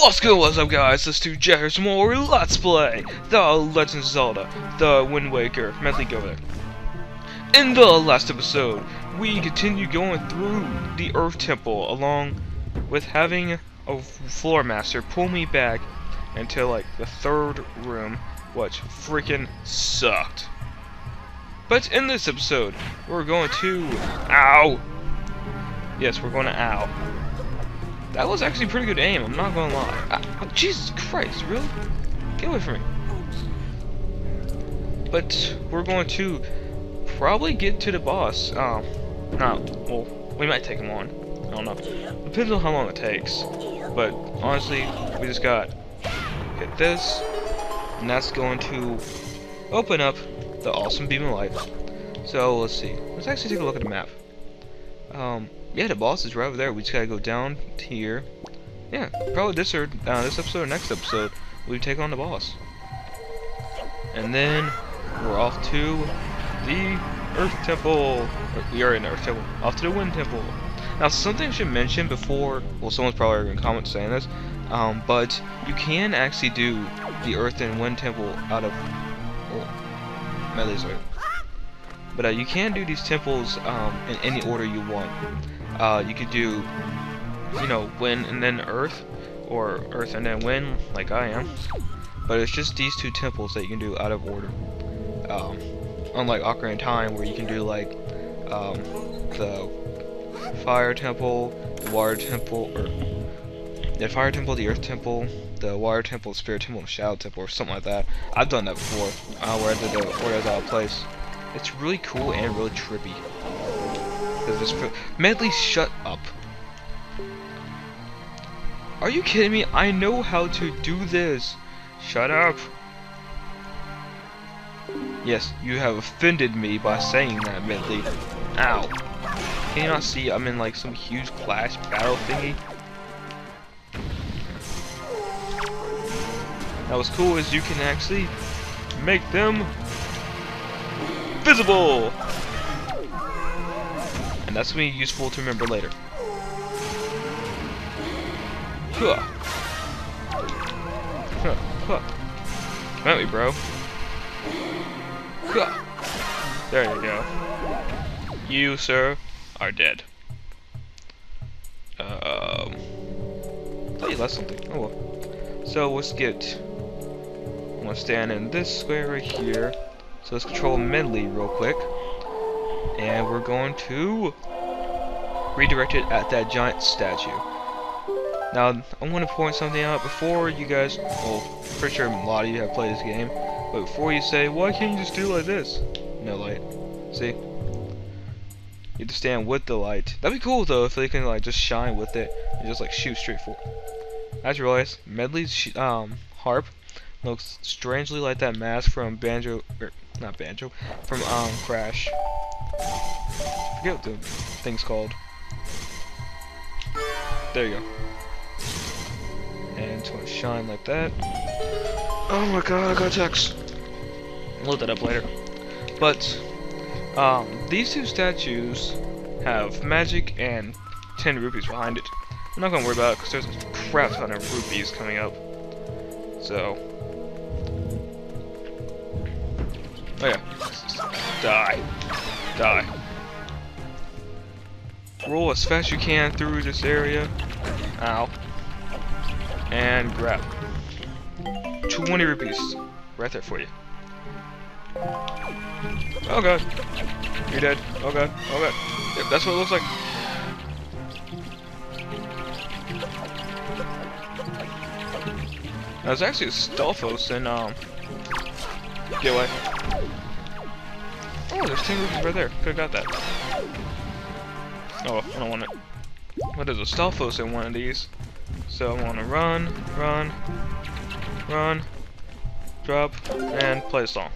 What's good, what's up guys, this is Jackers more Let's Play The Legend of Zelda, The Wind Waker, mentally go there. In the last episode, we continue going through the Earth Temple along with having a floor master pull me back into like the third room, which freaking sucked. But in this episode, we're going to... Ow! Yes, we're going to ow. That was actually pretty good aim, I'm not gonna lie. I, oh, Jesus Christ, really? Get away from me. But we're going to probably get to the boss. Um, no, well, we might take him on. I don't know. Depends on how long it takes. But honestly, we just got hit this, and that's going to open up the awesome beam of light. So let's see. Let's actually take a look at the map. Um, yeah, the boss is right over there. We just gotta go down here. Yeah, probably this or uh, this episode or next episode, we take on the boss. And then we're off to the Earth Temple. We are in Earth Temple. Off to the Wind Temple. Now, something I should mention before. Well, someone's probably going to comment saying this. Um, but you can actually do the Earth and Wind Temple out of. Medli's right. But uh, you can do these temples um, in any order you want. Uh, you could do, you know, wind and then earth, or earth and then wind, like I am. But it's just these two temples that you can do out of order. Um, unlike Ocarina of Time, where you can do like um, the fire temple, the water temple, or the fire temple, the earth temple, the water temple, the spirit temple, and shadow temple, or something like that. I've done that before, uh, where I did the order of place. It's really cool and really trippy. This Medli, shut up. Are you kidding me? I know how to do this. Shut up. Yes, you have offended me by saying that, Medli. Ow. Can you not see I'm in like some huge clash battle thingy? Now what's cool is you can actually make them visible! And that's going to be useful to remember later. Huh. Huh. Come at me, bro. Huh. There you go. You, sir, are dead. Um. Oh, you left something. Oh well. So let's get. I'm gonna stand in this square right here. So let's control Medli real quick. And we're going to redirect it at that giant statue. Now, I want to point something out before you guys, well, pretty sure a lot of you have played this game, but before you say, why can't you just do like this? No light. See? You have to stand with the light. That'd be cool though if they can like just shine with it and just like shoot straight forward. As you realize, Medli's um, harp looks strangely like that mask from Banjo, er, not Banjo, from um Crash. Forget what the thing's called. There you go. And it's gonna shine like that. Oh my god, I got text. Look that up later. But um, these two statues have magic and 10 rupees behind it. I'm not gonna worry about it because there's a crap ton of rupees coming up. So, Oh yeah. Die. Die. Roll as fast as you can through this area. Ow. And grab. 20 rupees. Right there for you. Oh god. You're dead. Oh god. Oh god. Yep, that's what it looks like. There's actually a Stalfos in, um... Get away. Oh, there's 10 rupees right there. Could've got that. Oh, I don't want it. What is a Stalfos in one of these? So I want to run, run, run, drop, and play a song.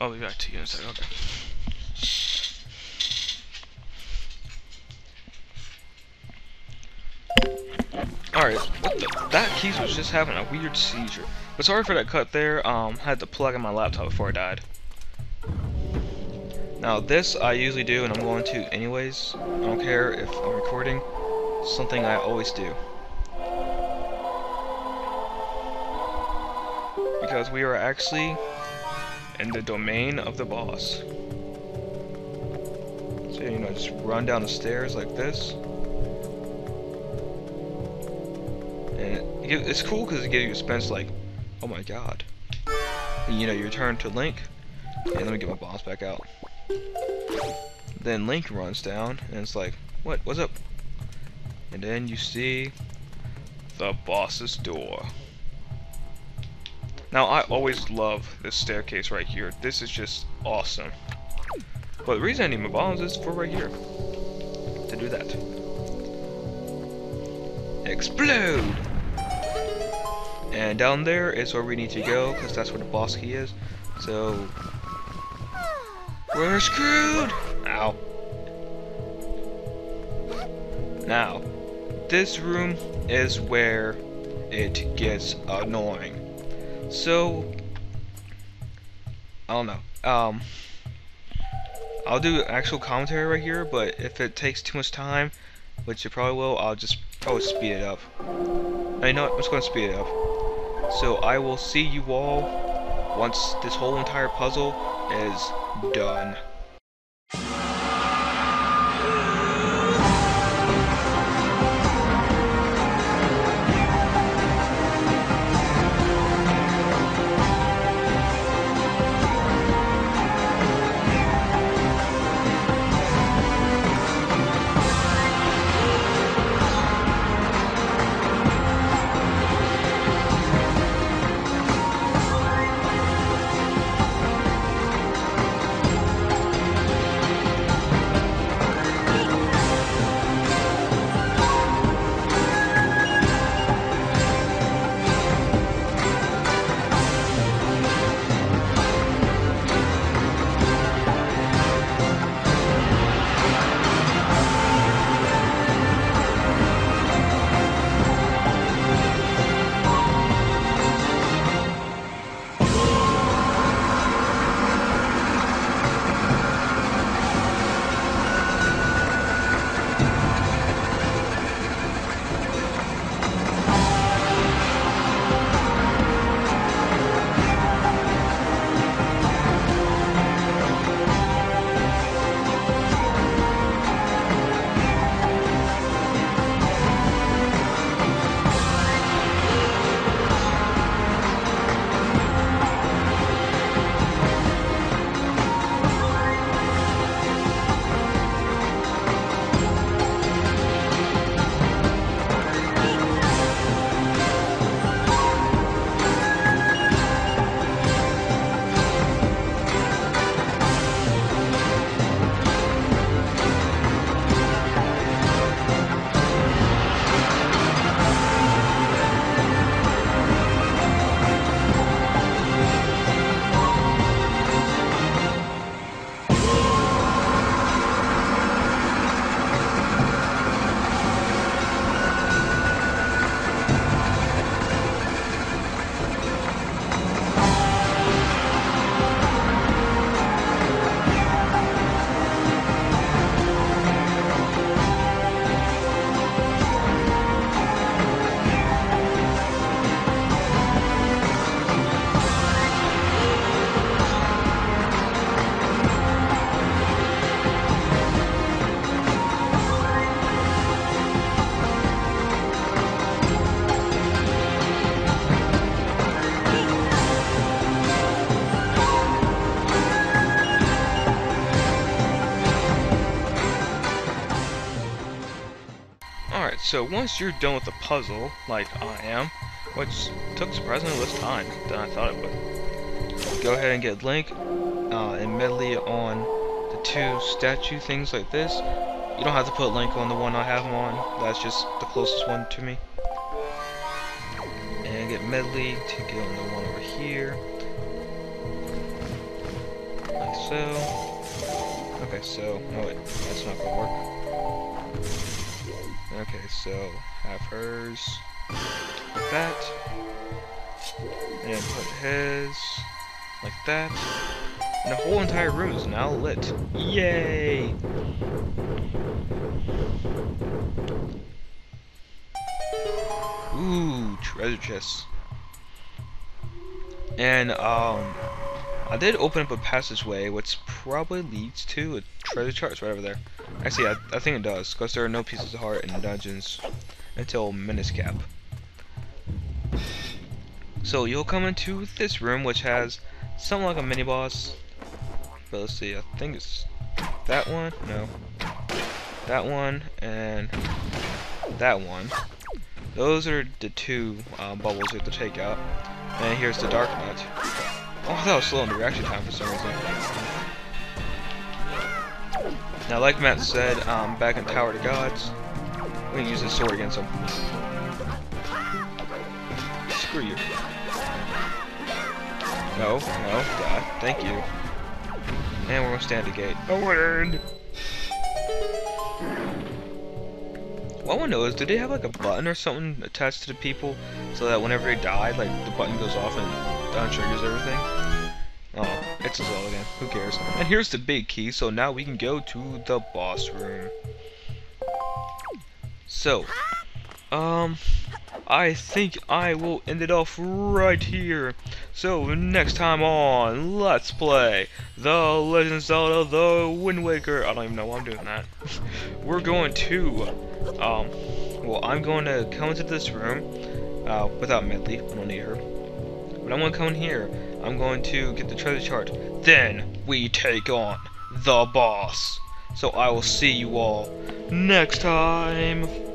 I'll be back to you in a second. Okay. Alright, that keys was just having a weird seizure. But sorry for that cut there, um, I had to plug in my laptop before I died. Now this I usually do and I'm going to anyways, I don't care if I'm recording, something I always do. Because we are actually in the domain of the boss. So you know, just run down the stairs like this. And it's cool because it gives you a sense like, oh my god. And you know, you return to Link, and let me get my boss back out. Then Link runs down, and it's like, what, what's up? And then you see the boss's door. Now, I always love this staircase right here. This is just awesome. But the reason I need my bombs is for right here. To do that. Explode! And down there is where we need to go, because that's where the boss key is. So, we're screwed! Ow. Now, this room is where it gets annoying. So, I don't know. Um, I'll do actual commentary right here, but if it takes too much time, which it probably will, I'll just probably speed it up. I know I'm just going to speed it up. So I will see you all once this whole entire puzzle is done. So once you're done with the puzzle, like I am, which took surprisingly less time than I thought it would, go ahead and get Link uh, and Medli on the two statue things like this. You don't have to put Link on the one I have him on, that's just the closest one to me. And get Medli to get on the one over here. Like so. Okay, so, no wait, that's not gonna work. Okay, so, have hers, like that. And put his, like that. And the whole entire room is now lit. Yay! Ooh, treasure chests. And, um, I did open up a passageway, which probably leads to a treasure chest right over there. Actually, I, I think it does, because there are no pieces of heart in dungeons until Minish Cap. So you'll come into this room, which has something like a mini boss. But let's see, I think it's that one. No, that one and that one. Those are the two uh, bubbles you have to take out. And here's the Dark Nut. Oh, that was slow in the reaction time for some reason. Now, like Matt said, um, back in Tower the Gods, we use this sword against them. Screw you. No, no, God, thank you. And we're gonna stand a gate. I win! What I want to know is, do they have like a button or something attached to the people so that whenever they die, like the button goes off and untriggers everything? Oh, it's a all again. Who cares? And here's the big key, so now we can go to the boss room. So, um, I think I will end it off right here. So next time on Let's Play The Legend of Zelda The Wind Waker. I don't even know why I'm doing that. We're going to, um, well, I'm going to come into this room uh, without Medli. I don't need her. But I'm going to come in here. I'm going to get the treasure chart. Then we take on the boss. So I will see you all next time.